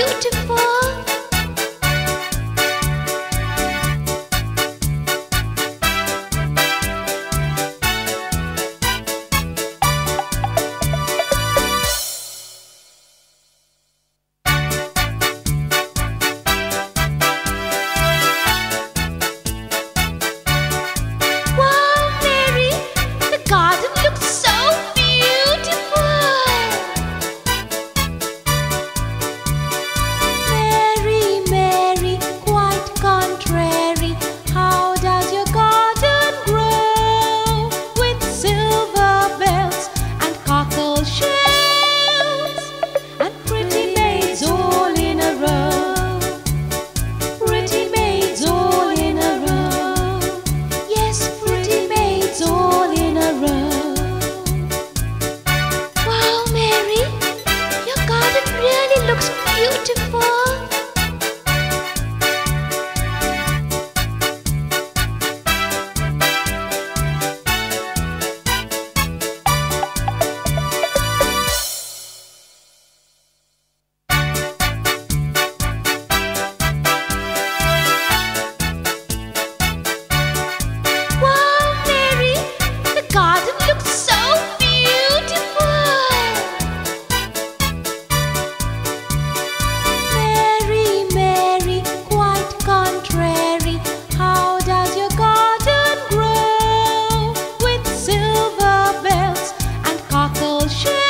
beautiful. share.